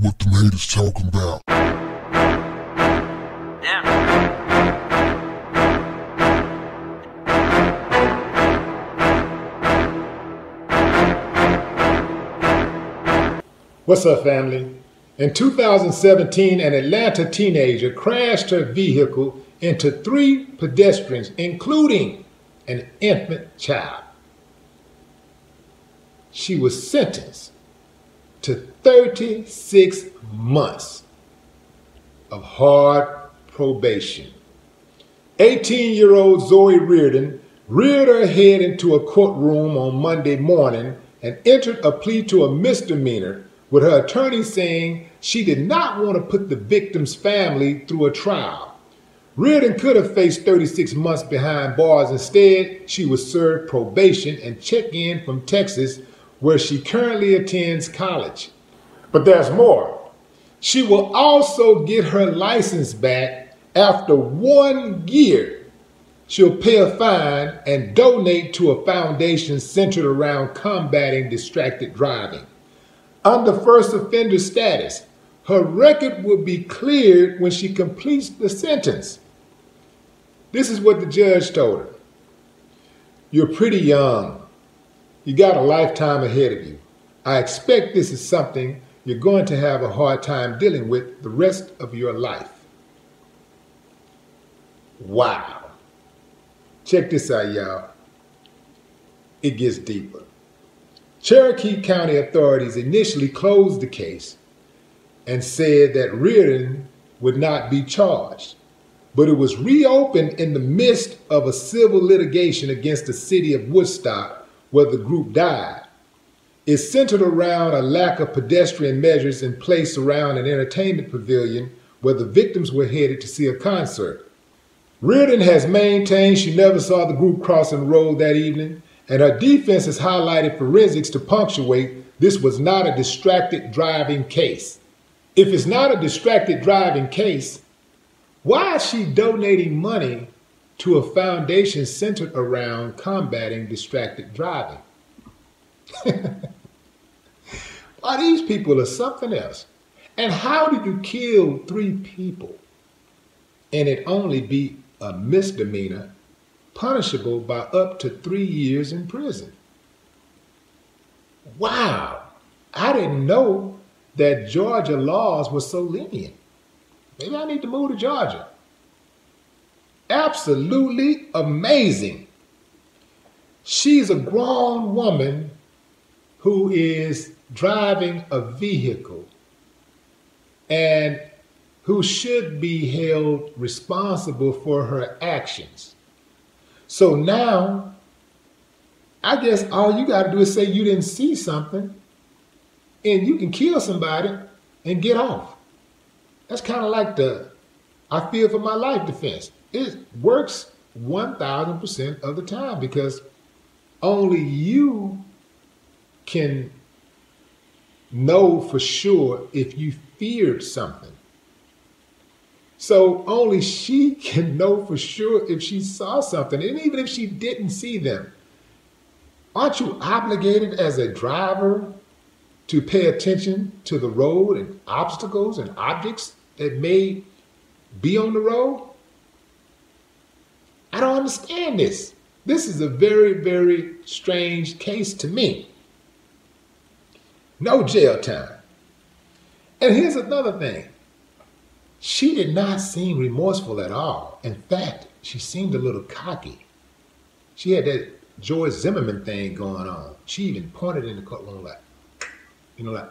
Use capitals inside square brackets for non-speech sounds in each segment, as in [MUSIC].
what the haters talking about. What's up, family? In 2017, an Atlanta teenager crashed her vehicle into three pedestrians, including an infant child. She was sentenced to 36 months of hard probation. 18 year old Zoe Reardon reared her head into a courtroom on Monday morning and entered a plea to a misdemeanor, with her attorney saying she did not want to put the victim's family through a trial. Reardon could have faced 36 months behind bars. Instead, she was served probation and check in from Texas where she currently attends college. But there's more. She will also get her license back after one year. She'll pay a fine and donate to a foundation centered around combating distracted driving. Under first offender status, her record will be cleared when she completes the sentence. This is what the judge told her. You're pretty young you got a lifetime ahead of you. I expect this is something you're going to have a hard time dealing with the rest of your life. Wow. Check this out, y'all. It gets deeper. Cherokee County authorities initially closed the case and said that Reardon would not be charged, but it was reopened in the midst of a civil litigation against the city of Woodstock where the group died is centered around a lack of pedestrian measures in place around an entertainment pavilion where the victims were headed to see a concert. Reardon has maintained she never saw the group crossing the road that evening, and her defense has highlighted forensics to punctuate this was not a distracted driving case. If it's not a distracted driving case, why is she donating money to a foundation centered around combating distracted driving. [LAUGHS] Why, these people are something else. And how did you kill three people and it only be a misdemeanor punishable by up to three years in prison? Wow, I didn't know that Georgia laws were so lenient. Maybe I need to move to Georgia absolutely amazing. She's a grown woman who is driving a vehicle and who should be held responsible for her actions. So now, I guess all you got to do is say you didn't see something and you can kill somebody and get off. That's kind of like the I fear for my life defense it works 1000% of the time because only you can know for sure if you feared something. So only she [LAUGHS] can know for sure if she saw something. And even if she didn't see them, aren't you obligated as a driver to pay attention to the road and obstacles and objects that may be on the road? I don't understand this. This is a very, very strange case to me. No jail time. And here's another thing. She did not seem remorseful at all. In fact, she seemed a little cocky. She had that George Zimmerman thing going on. She even pointed in the courtroom like, you know, like,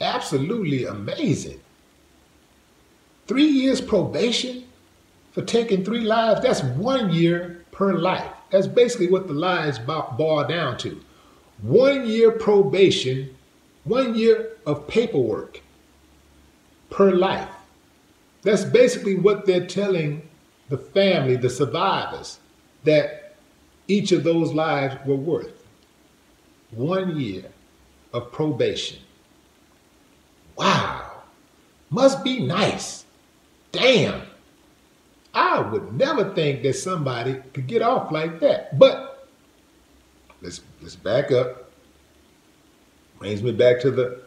absolutely amazing. Three years probation for taking three lives, that's one year per life. That's basically what the lies boil down to. One year probation, one year of paperwork per life. That's basically what they're telling the family, the survivors, that each of those lives were worth. One year of probation. Wow. Must be nice. Damn. I would never think that somebody could get off like that. But let's let's back up. Brings me back to the,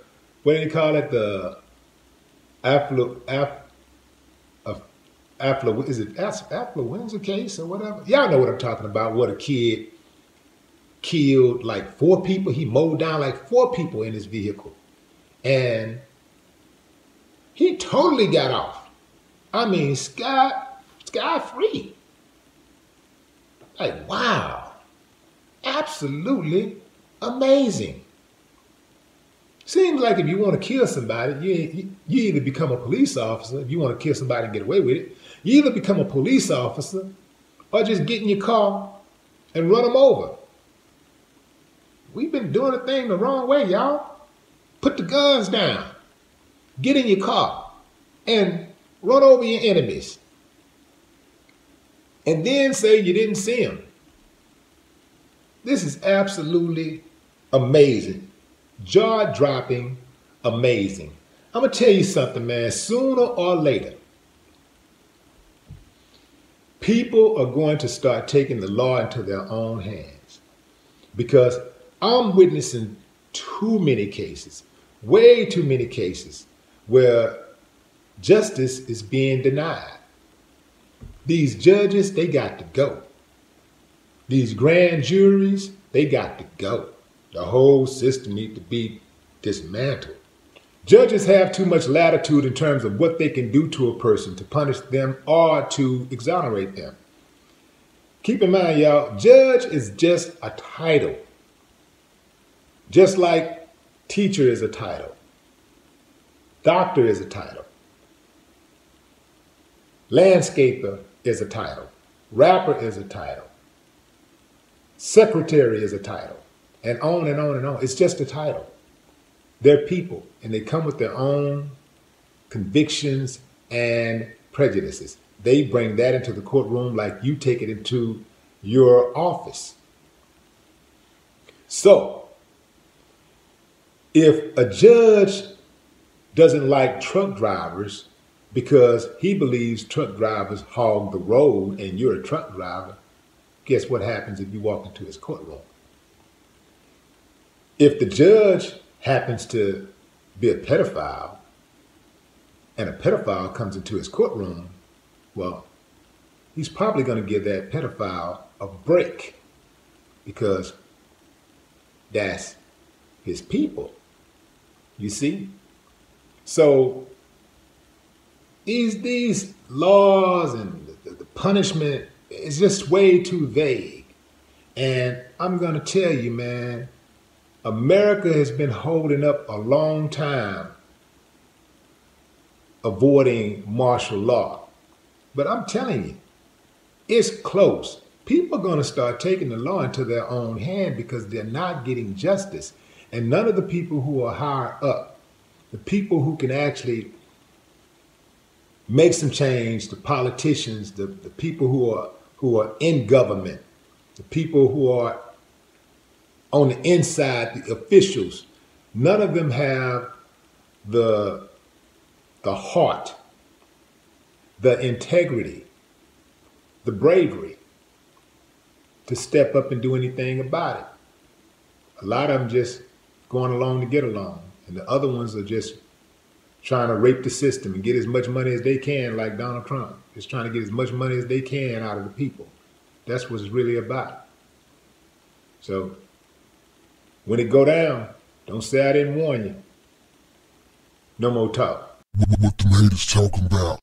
what do you call it? The afflu, aff, afflu, is it affluenza case or whatever? Y'all know what I'm talking about. What a kid killed like four people. He mowed down like four people in his vehicle. And he totally got off. I mean, sky, sky free. Like, wow. Absolutely amazing. Seems like if you want to kill somebody, you, you either become a police officer, if you want to kill somebody and get away with it, you either become a police officer or just get in your car and run them over. We've been doing the thing the wrong way, y'all. Put the guns down. Get in your car and run over your enemies. And then say you didn't see him. This is absolutely amazing. Jaw dropping, amazing. I'm going to tell you something, man. Sooner or later, people are going to start taking the law into their own hands because I'm witnessing too many cases, way too many cases, where justice is being denied. These judges, they got to go. These grand juries, they got to go. The whole system needs to be dismantled. Judges have too much latitude in terms of what they can do to a person to punish them or to exonerate them. Keep in mind, y'all, judge is just a title. Just like teacher is a title, doctor is a title, landscaper is a title, rapper is a title, secretary is a title, and on and on and on. It's just a title. They're people, and they come with their own convictions and prejudices. They bring that into the courtroom like you take it into your office. So, if a judge doesn't like truck drivers because he believes truck drivers hog the road and you're a truck driver, guess what happens if you walk into his courtroom? If the judge happens to be a pedophile and a pedophile comes into his courtroom, well, he's probably going to give that pedophile a break because that's his people. You see? So these these laws and the, the punishment is just way too vague. And I'm to tell you, man, America has been holding up a long time avoiding martial law. But I'm telling you, it's close. People are going to start taking the law into their own hand because they're not getting justice. And none of the people who are higher up, the people who can actually make some change, the politicians, the, the people who are who are in government, the people who are on the inside, the officials, none of them have the the heart, the integrity, the bravery to step up and do anything about it. A lot of them just going along to get along. And the other ones are just trying to rape the system and get as much money as they can, like Donald Trump. is trying to get as much money as they can out of the people. That's what it's really about. So when it go down, don't say I didn't warn you. No more talk. What the haters talking about?